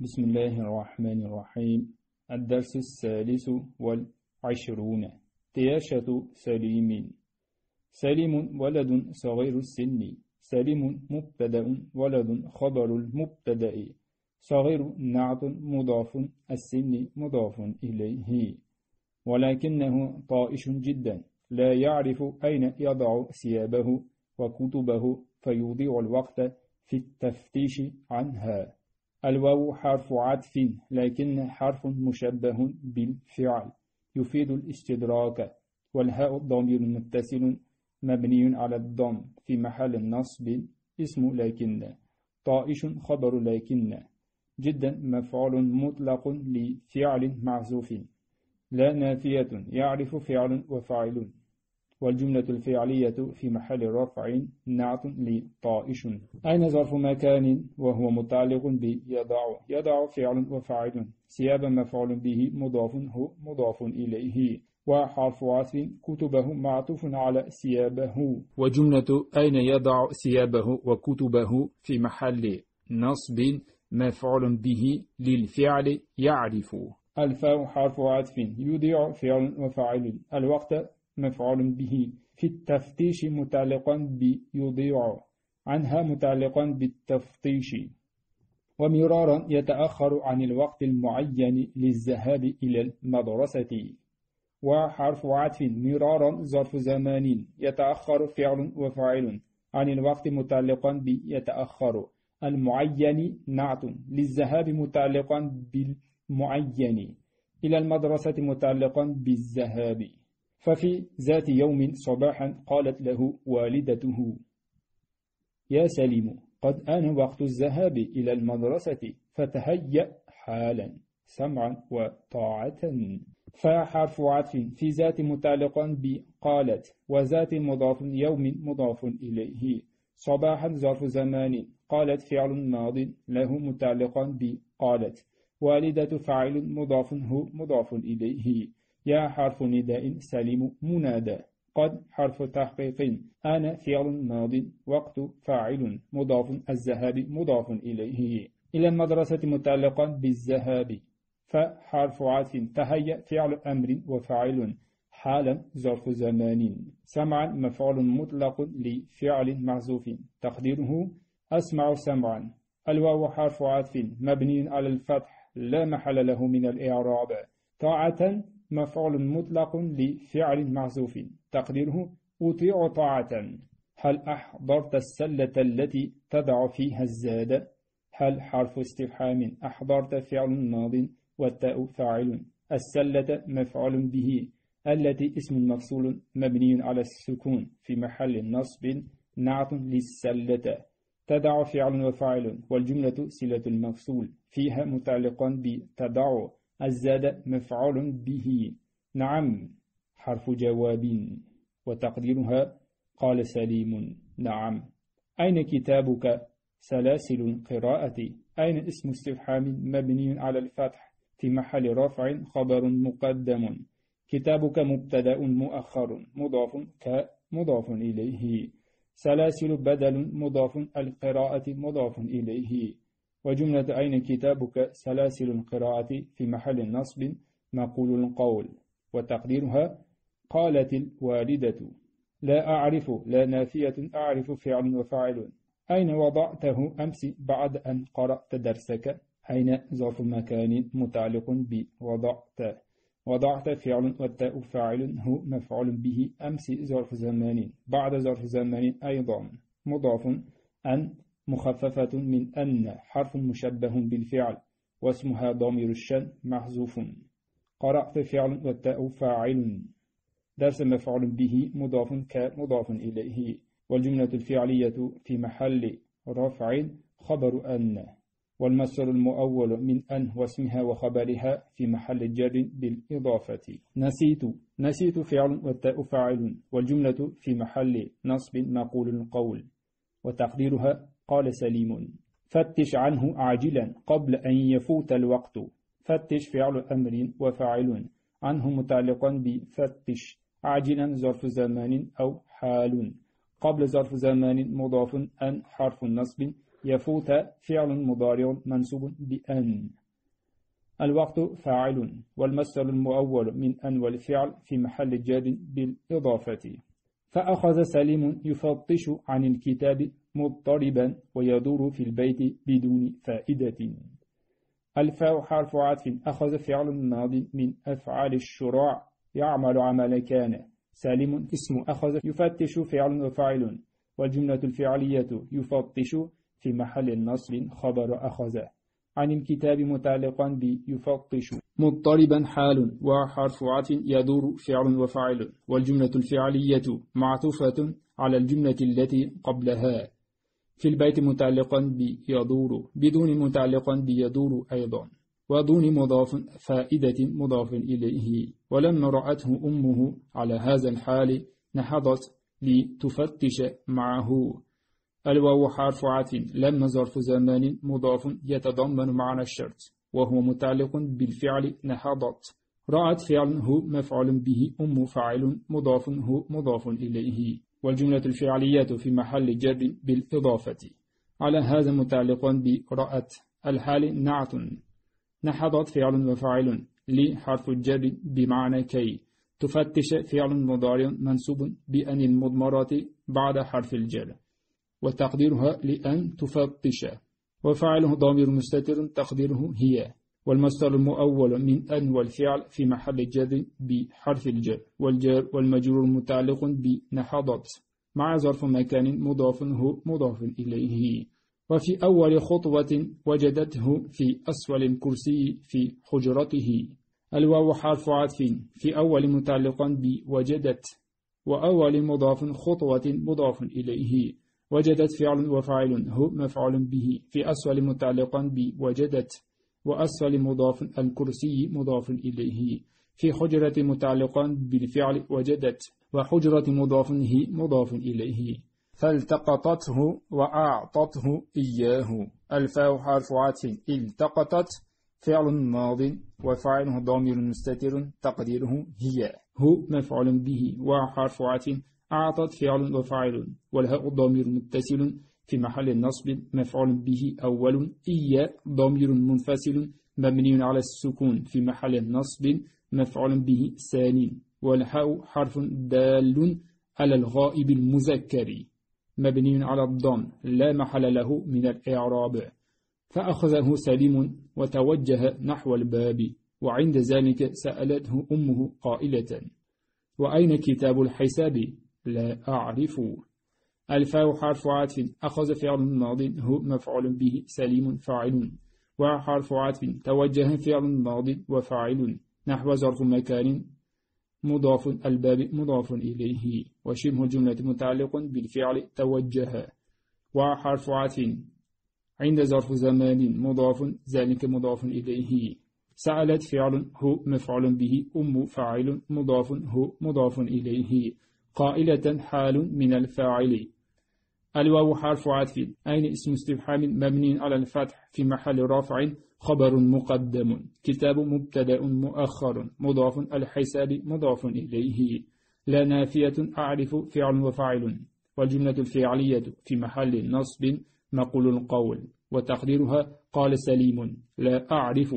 بسم الله الرحمن الرحيم. الدرس الثالث والعشرون. تياشة سليم. سليم ولد صغير السن. سليم مبتدأ ولد خبر المبتدأ. صغير نعت مضاف السن مضاف إليه. ولكنه طائش جدا. لا يعرف أين يضع ثيابه وكتبه فيضيع الوقت في التفتيش عنها. الواو حرف عطف لكن حرف مشبه بالفعل. يفيد الاستدراك. والهاء ضمير متصل مبني على الضم في محل النصب اسم لكن. طائش خبر لكن. جدا مفعول مطلق لفعل معزوف. لا نافية يعرف فعل وفاعل. والجملة الفعلية في محل رفع نعت لطائش. أين ظرف مكان وهو متعلق بيضع يضع؟ فعل وفاعل. سياب مفعول به مضاف هو مضاف إليه. وحرف عطف كتبه معطوف على سيابه وجملة أين يضع سيابه وكتبه في محل نصب مفعول به للفعل يعرف. الفاء حرف عطف يضيع فعل وفاعل. الوقت مفعول به في التفتيش متعلقا بيضيع عنها متعلقا بالتفتيش. ومرارا يتأخر عن الوقت المعين للذهاب إلى المدرسة. وحرف عطف مرارا ظرف زمان يتأخر فعل وفاعل عن الوقت متعلقا بيتأخر المعين نعت للذهاب متعلقا بالمعين. إلى المدرسة متعلقا بالذهاب. ففي ذات يوم صباحا قالت له والدته يا سليم قد آن وقت الذهاب إلى المدرسة فتهيأ حالا سمعا وطاعة. فحرف عطف في ذات متعلقا بقالت وذات مضاف يوم مضاف إليه. صباحا ظرف زمان قالت فعل ماض له متعلقا بقالت والدة فاعل مضاف هو مضاف إليه. يا حرف نداء سليم منادى. قد حرف تحقيق. أنا فعل ماض وقت فاعل مضاف الذهاب مضاف إليه. إلى المدرسة متعلقا بالذهاب. فحرف عطف تهيأ فعل أمر وفاعل. حالا ظرف زمان. سمعا مفعول مطلق لفعل معزوف. تقديره أسمع سمعا. الواو حرف عطف مبني على الفتح. لا محل له من الإعراب. طاعة مفعول مطلق لفعل محذوف تقديره أطيع طاعة. هل أحضرت السلة التي تضع فيها الزاد؟ هل حرف استفحام أحضرت فعل ماض والتاء فاعل؟ السلة مفعول به. التي اسم مفصول مبني على السكون في محل نصب نعت للسلة. تدع فعل وفاعل والجملة سلة المفصول. فيها متعلقا بتدع الزاد مفعول به. نعم حرف جواب وتقديرها قال سليم. نعم. أين كتابك؟ سلاسل القراءة. أين اسم استفحام مبني على الفتح؟ في محل رفع خبر مقدم. كتابك مبتدا مؤخر مضاف كمضاف إليه. سلاسل بدل مضاف القراءة مضاف إليه. وجملة أين كتابك سلاسل القراءة في محل النصب مقول القول؟ وتقديرها قالت الوالدة لا أعرف لا نافية أعرف فعل وفاعل. أين وضعته أمس بعد أن قرأت درسك؟ أين ظرف مكان متعلق بوضعت وضعت فعل والتاء فاعل هو مفعول به أمس ظرف زمان. بعد ظرف زمان أيضا مضاف أن مخففة من أن حرف مشبه بالفعل واسمها ضمير الشن محذوف. قرأت فعل والتاء فاعل. درس مفعول به مضاف كمضاف إليه. والجملة الفعلية في محل رفع خبر أن. والمصدر المؤول من أن واسمها وخبرها في محل جر بالإضافة. نسيت. نسيت فعل والتاء فاعل. والجملة في محل نصب مقول القول. وتقديرها قال سليم فتش عنه عاجلا قبل أن يفوت الوقت. فتش فعل أمر وفاعل عنه متعلقا بفتش عاجلا ظرف زمان أو حال. قبل ظرف زمان مضاف أن حرف النصب يفوت فعل مضارع منصوب بأن. الوقت فاعل والمصدر المؤول من أن والفعل في محل جاد بالإضافة. فأخذ سليم يفتش عن الكتاب مضطربا ويدور في البيت بدون فائدة. الفاء حرف عطف. أخذ فعل ماض من أفعال الشراع. يعمل عمل كان. سالم. اسم أخذ. يفتش فعل وفاعل والجملة الفعلية يفتش في محل النصب خبر أخذ. عن الكتاب متعلقا بيفتش مضطربا حال. وحرف عطف. يدور فعل وفاعل. والجملة الفعلية معطوفة على الجملة التي قبلها. في البيت متعلقا بيدور بدون متعلقا بيدور أيضا ودون مضاف فائدة مضاف إليه. ولما رأته أمه على هذا الحال نهضت لتفتش معه. الواو حرف عطف لما ظرف زمان مضاف يتضمن معنى الشرط وهو متعلق بالفعل نهضت رأت فعل هو مفعول به أم فاعل مضاف هو مضاف إليه. والجملة الفعلية في محل جر بالإضافة. على هذا متعلق برأت الحال نعت. نحضت فعل وفاعل لحرف الجر بمعنى كي. تفتش فعل مضارع منصوب بأن المضمرات بعد حرف الجر. وتقديرها لأن تفتش. وفاعله ضمير مستتر تقديره هي. والمصدر المؤول من أن والفعل في محل جر بحرف الجر والجر والمجرور متعلق بنحضت مع ظرف مكان مضاف هو مضاف إليه. وفي أول خطوة وجدته في أسفل الكرسي في حجرته. الواو حرف عطف في أول متعلقا بوجدت وأول مضاف خطوة مضاف إليه. وجدت فعل وفاعل هو مفعول به في أسفل متعلقا بوجدت. وأسفل مضاف الكرسي مضاف إليه. في حجرة متعلقا بالفعل وجدت وحجرة مضاف هي مضاف إليه. فالتقطته وأعطته إياه. الفاء حرف عطف التقطت فعل ماض وفاعله ضمير مستتر تقديره هي. هو مفعول به. وحرف عطف أعطت فعل وفاعل والهاء ضمير متصل في محل النصب مفعول به أول إيا ضمير منفصل مبني على السكون في محل النصب مفعول به ثاني والحاء حرف دال على الغائب المذكر مبني على الضم لا محل له من الإعراب. فأخذه سليم وتوجه نحو الباب وعند ذلك سألته أمه قائلة وأين كتاب الحساب؟ لا أعرف الفاء حرف عطف أخذ فعل ماض هو مفعول به سليم فاعل. وحرف عطف توجه فعل ماض وفاعل. نحو ظرف مكان مضاف الباب مضاف إليه. وشبه الجملة متعلق بالفعل توجه. وحرف عطف عند ظرف زمان مضاف ذلك مضاف إليه. سألت فعل هو مفعول به أم فاعل مضاف هو مضاف إليه. قائلة حال من الفاعل. الواو حرف عطف؟ أين اسم استفحام مبني على الفتح في محل رافع خبر مقدم. كتاب مبتدأ مؤخر. مضاف الحساب مضاف إليه. لا نافية. أعرف فعل وفاعل. والجملة الفعلية في محل نصب مقول القول. وتقديرها قال سليم. لا أعرف.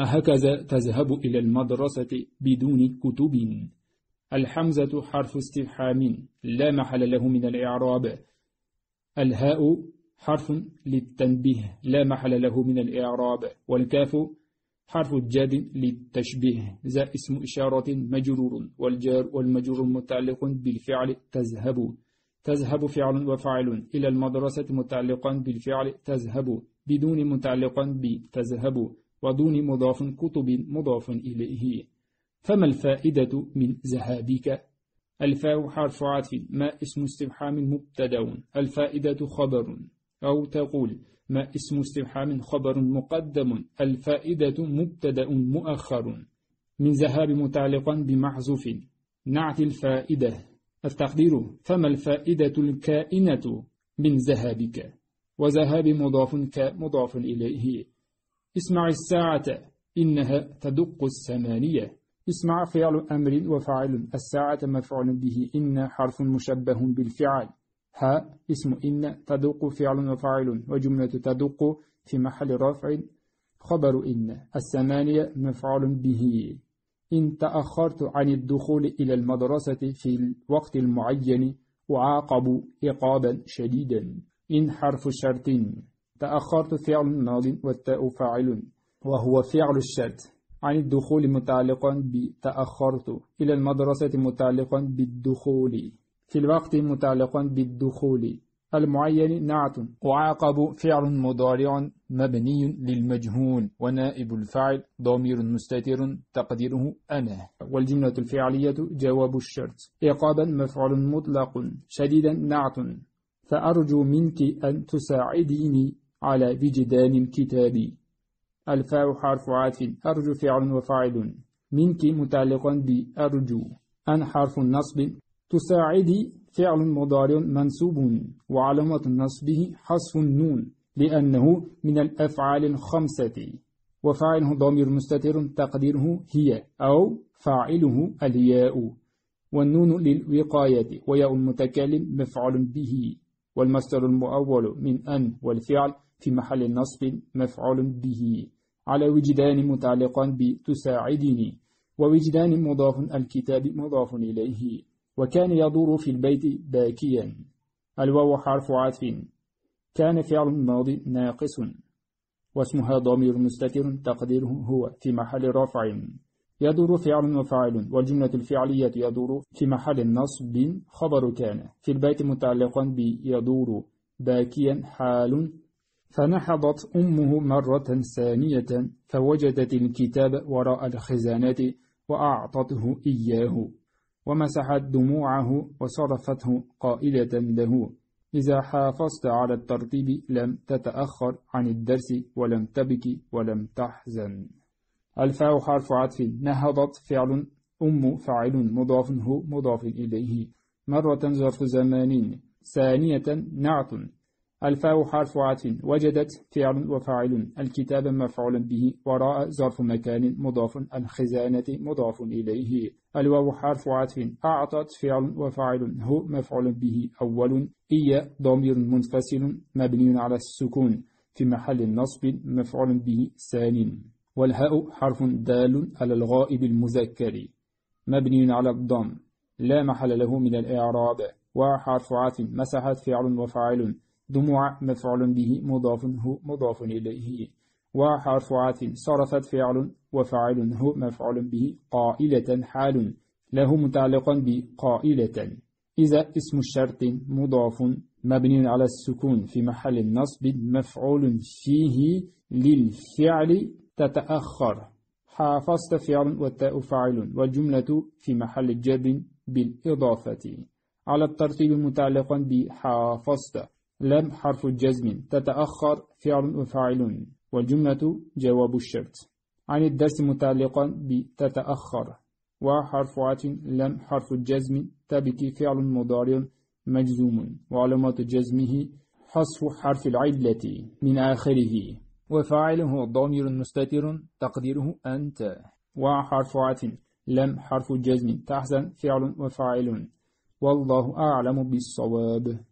أهكذا تذهب إلى المدرسة بدون كتب. الحمزة حرف استفحام لا محل له من الإعراب. الهاء حرف للتنبيه لا محل له من الإعراب والكاف حرف الجاد للتشبيه ذا اسم إشارة مجرور والجار والمجرور متعلق بالفعل تذهب تذهب فعل وفاعل إلى المدرسة متعلقا بالفعل تذهب بدون متعلقا بتذهب ودون مضاف كتب مضاف إليه. فما الفائدة من ذهابك؟ الفاء حرف عطف ما اسم استفحام مبتدا الفائدة خبر أو تقول ما اسم استفحام خبر مقدم الفائدة مبتدا مؤخر من ذهاب متعلقا بمحذوف نعت الفائدة التقدير فما الفائدة الكائنة من ذهابك وذهاب مضاف كمضاف إليه اسمع الساعة إنها تدق الثمانية اسمع فعل أمر وفاعل الساعة مفعول به إن حرف مشبه بالفعل. ها اسم إن تدق فعل وفاعل وجملة تدق في محل رفع. خبر إن الثمانية مفعول به. إن تأخرت عن الدخول إلى المدرسة في الوقت المعين أعاقب عقابا شديدا. إن حرف شرط تأخرت فعل ماض والتاء فاعل وهو فعل الشرط. عن الدخول متعلقا بتأخرت إلى المدرسة متعلقا بالدخول. في الوقت متعلقا بالدخول. المعين نعت. وعاقب فعل مضارع مبني للمجهول ونائب الفاعل ضمير مستتر تقديره أنا. والجملة الفعلية جواب الشرط. إقابا مفعول مطلق. شديدا نعت. فأرجو منك أن تساعديني على وجدان الكتاب. الفاء حرف عاطف. أرجو فعل وفاعل. منك متعلقا بأرجو أن حرف النصب. تساعدي فعل مضارع منصوب. وعلامة نصبه حذف النون. لأنه من الأفعال الخمسة. وفاعله ضمير مستتر. تقديره هي أو فاعله الياء. والنون للوقاية. وياء المتكلم مفعول به. والمصدر المؤول من أن والفعل في محل نصب مفعول به. على وجدان متعلقا بتساعدني ووجدان مضاف الكتاب مضاف إليه وكان يدور في البيت باكيا. الواو حرف عطف. كان فعل ماضي ناقص واسمها ضمير مستتر تقديره هو في محل رفع. يدور فعل وفاعل والجملة الفعلية يدور في محل نصب. خبر كان في البيت متعلقا بيدور باكيا حال فنحضت أمه مرة ثانية فوجدت الكتاب وراء الخزانات وأعطته إياه ومسحت دموعه وصرفته قائلة له إذا حافظت على الترتيب لم تتأخر عن الدرس ولم تبكي ولم تحزن. الفاء حرف عطف نهضت فعل أم فاعل مضاف هو مضاف إليه. مرة ظرف زمان ثانية نعت. الفاء حرف عطف. وجدت فعل وفاعل. الكتاب مفعول به. وراء ظرف مكان مضاف. الخزانة مضاف إليه. الواو حرف عطف. أعطت فعل وفاعل. هو مفعول به. أول. إيا ضمير منفصل. مبني على السكون. في محل النصب مفعول به. ثان. والهاء حرف دال على الغائب المذكر. مبني على الضم. لا محل له من الإعراب. وحرف عطف. مسحت فعل وفاعل. دموع مفعول به مضاف هو مضاف إليه. وحرف عاطف صرفت فعل وفاعل هو مفعول به قائلة حال له متعلقا بقائلة إذا اسم الشرط مضاف مبني على السكون في محل النصب مفعول فيه للفعل تتأخر. حافظت فعل والتاء فاعل والجملة في محل جر بالإضافة. على الترتيب متعلقا بحافظت لم حرف الجزم تتأخر فعل وفاعل والجملة جواب الشرط. عن الدرس متعلقا بتتأخر. وحرف عات لم حرف الجزم تبكي فعل مضارع مجزوم. وعلامات جزمه حصف حرف العلة من آخره. وفاعله ضمير مستتر تقديره أنت. وحرف عات لم حرف الجزم تحزن فعل وفاعل. والله أعلم بالصواب.